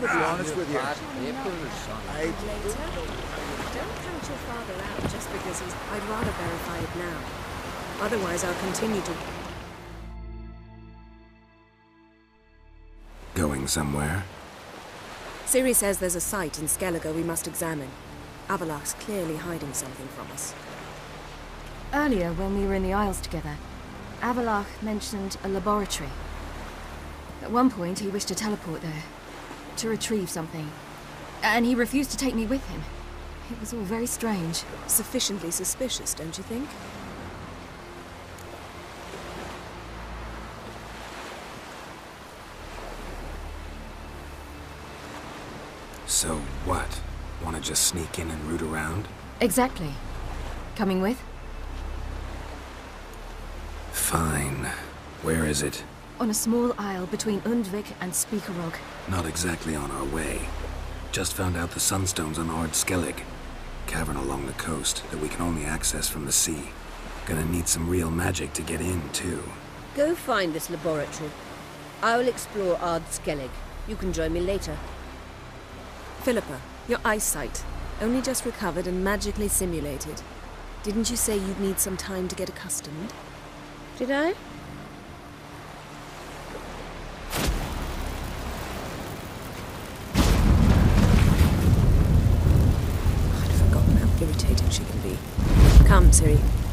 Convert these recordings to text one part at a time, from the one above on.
gonna be honest with you. Bad paper or something. I Later. Don't count your father out just because he's... I'd rather verify it now. Otherwise, I'll continue to... Going somewhere? Ciri says there's a site in Skellige we must examine. Avallac'h's clearly hiding something from us. Earlier, when we were in the Isles together, Avalok mentioned a laboratory. At one point, he wished to teleport there, to retrieve something. And he refused to take me with him. It was all very strange. Sufficiently suspicious, don't you think? So what? Want to just sneak in and root around? Exactly. Coming with? Fine. Where is it? On a small isle between Undvik and Spikeroog. Not exactly on our way. Just found out the sunstones on Ard Skellig. Cavern along the coast that we can only access from the sea. Gonna need some real magic to get in, too. Go find this laboratory. I will explore Ard Skellig. You can join me later. Philippa, your eyesight. Only just recovered and magically simulated. Didn't you say you'd need some time to get accustomed? Did I? I'd forgotten how irritating she can be. Come,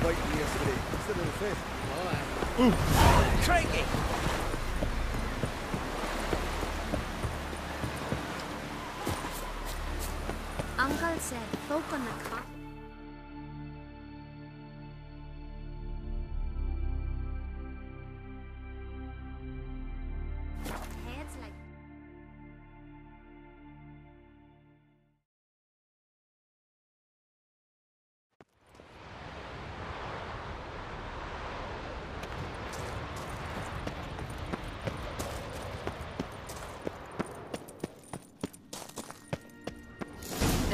the biting me yesterday. It's a little fish. Craigie! Uncle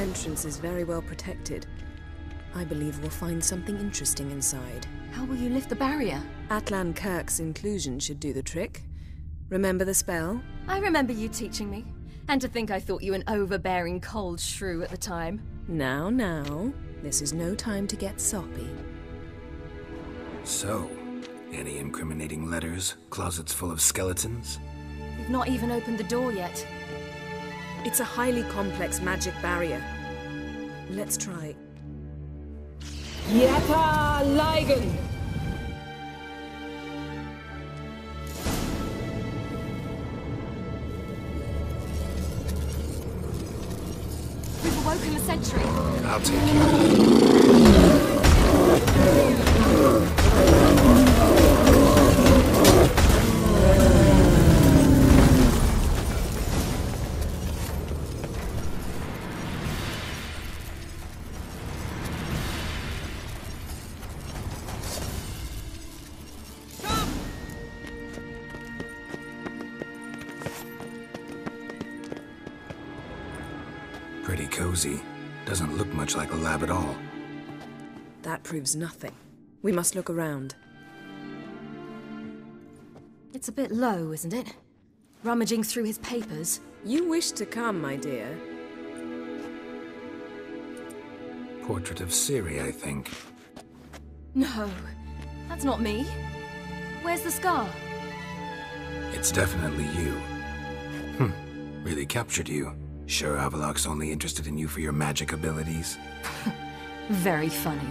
Entrance is very well protected. I believe we'll find something interesting inside. How will you lift the barrier? Atlan Kirk's inclusion should do the trick. Remember the spell? I remember you teaching me. And to think I thought you an overbearing cold shrew at the time. Now, now. This is no time to get soppy. So, any incriminating letters? Closets full of skeletons? You've not even opened the door yet. It's a highly complex magic barrier. Let's try. Yata Ligen! We've awoken the sentry. I'll take care cozy. Doesn't look much like a lab at all. That proves nothing. We must look around. It's a bit low, isn't it? Rummaging through his papers. You wish to come, my dear. Portrait of Ciri, I think. No, that's not me. Where's the scar? It's definitely you. Hmm. Really captured you. Sure Avallac'h's only interested in you for your magic abilities? Very funny.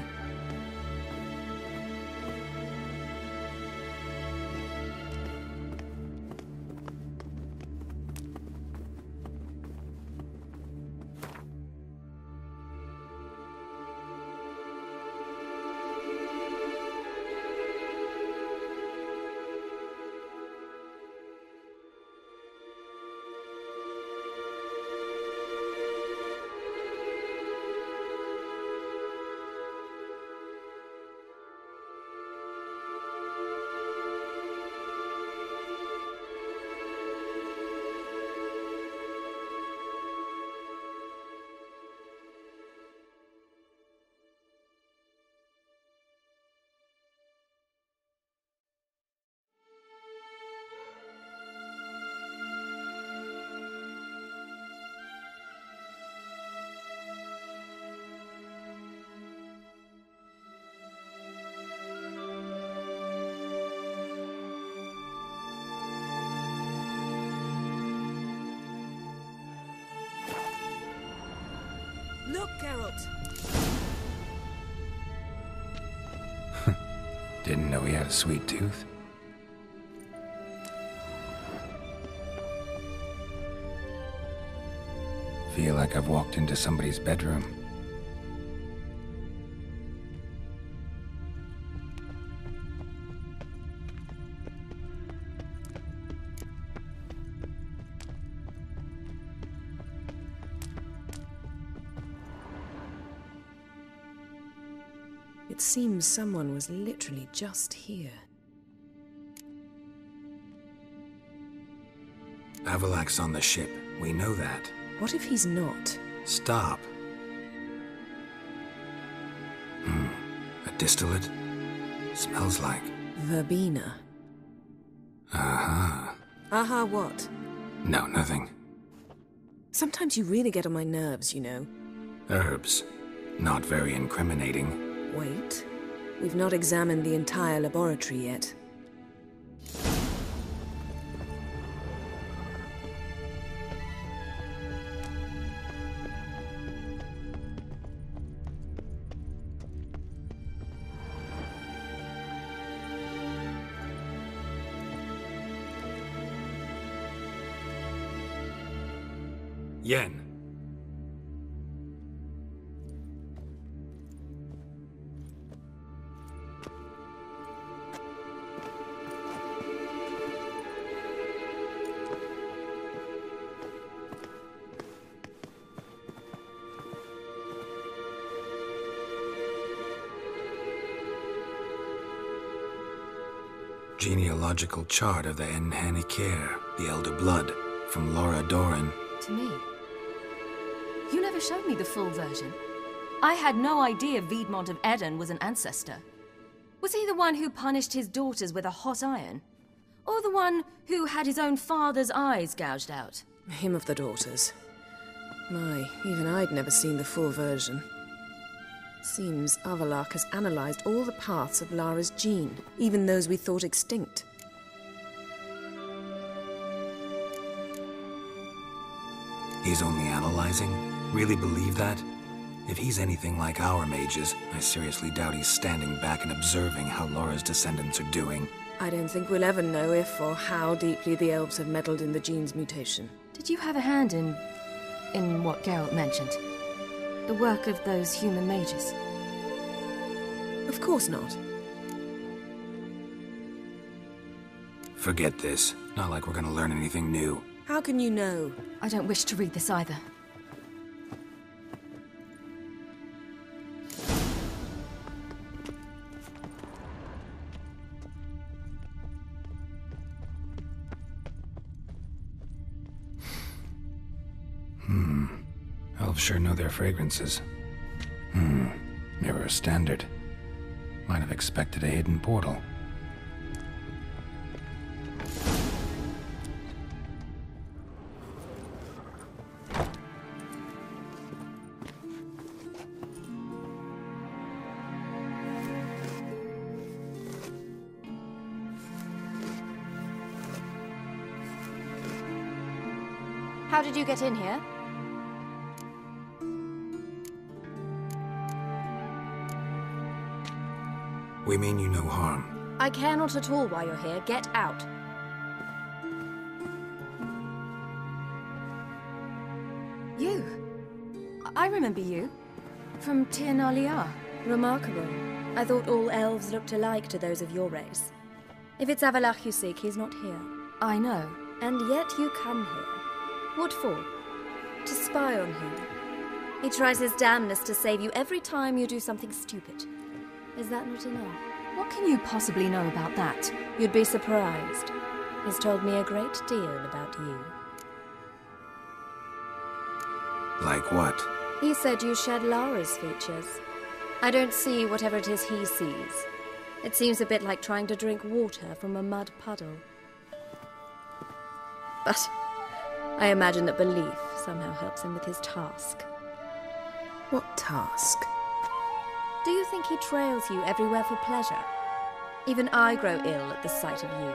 Geralt. Didn't know he had a sweet tooth. Feel like I've walked into somebody's bedroom. It seems someone was literally just here. Avallac'h's on the ship. We know that. What if he's not? Stop. Hmm. A distillate? Smells like. Verbena. Uh-huh. Aha, what? No, nothing. Sometimes you really get on my nerves, you know. Herbs. Not very incriminating. Wait. We've not examined the entire laboratory yet. Yen. Genealogical chart of the Hen Ichaer, the Elder Blood, from Lara Dorren. To me. You never showed me the full version. I had no idea Viedmont of Eden was an ancestor. Was he the one who punished his daughters with a hot iron? Or the one who had his own father's eyes gouged out? Him of the daughters. My, even I'd never seen the full version. Seems Avallac'h has analyzed all the paths of Lara's gene, even those we thought extinct. He's only analyzing? Really believe that? If he's anything like our mages, I seriously doubt he's standing back and observing how Lara's descendants are doing. I don't think we'll ever know if or how deeply the elves have meddled in the gene's mutation. Did you have a hand in. in what Geralt mentioned? The work of those human mages? Of course not. Forget this. Not like we're gonna learn anything new. How can you know? I don't wish to read this either. Elves sure know their fragrances. Hmm. Mirror standard. Might have expected a hidden portal. How did you get in here? We mean you no harm. I care not at all why you're here. Get out. You? I remember you. From Tir ná Lia. Remarkable. I thought all elves looked alike to those of your race. If it's Avallac'h you seek, he's not here. I know. And yet you come here. What for? To spy on him. He tries his damnedest to save you every time you do something stupid. Is that not enough? What can you possibly know about that? You'd be surprised. He's told me a great deal about you. Like what? He said you shared Lara's features. I don't see whatever it is he sees. It seems a bit like trying to drink water from a mud puddle. But I imagine that belief somehow helps him with his task. What task? Do you think he trails you everywhere for pleasure? Even I grow ill at the sight of you.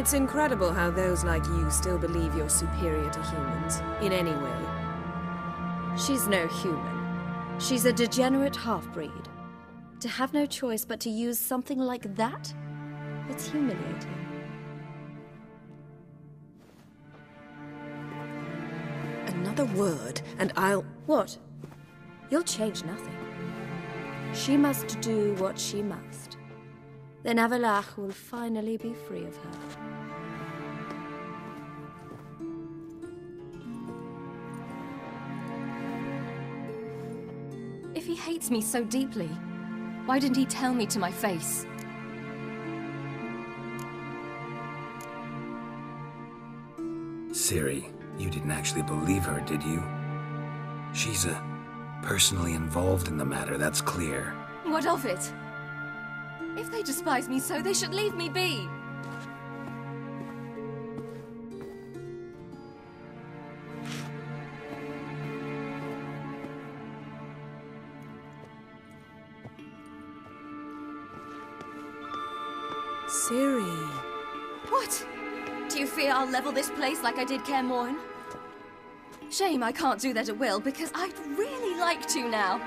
It's incredible how those like you still believe you're superior to humans, in any way. She's no human. She's a degenerate half-breed. To have no choice but to use something like that? It's humiliating. Another word, and I'll. What? You'll change nothing. She must do what she must. Then Avallac'h will finally be free of her. If he hates me so deeply, why didn't he tell me to my face? Ciri, you didn't actually believe her, did you? She's uh, personally involved in the matter, that's clear. What of it? If they despise me so, they should leave me be. Ciri. What? Do you fear I'll level this place like I did Kaer Morhen? Shame I can't do that at will, because I'd really like to now.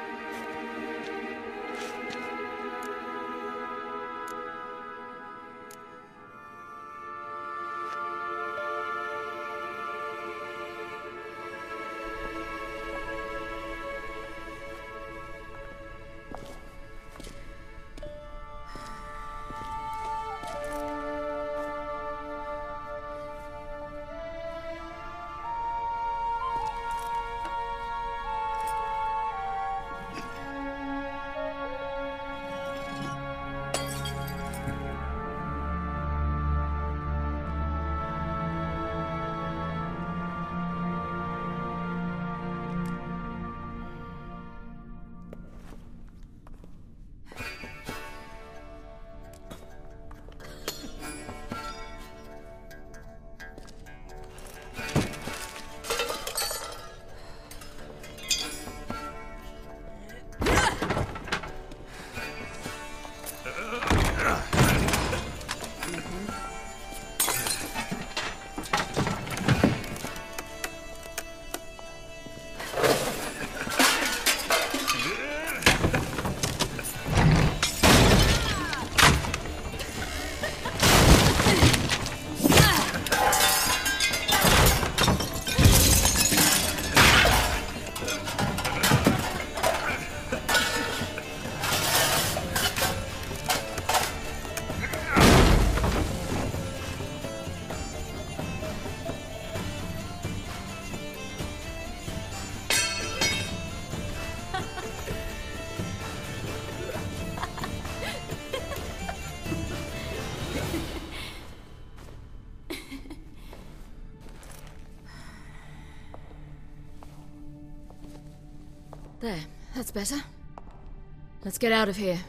That's better. Let's get out of here.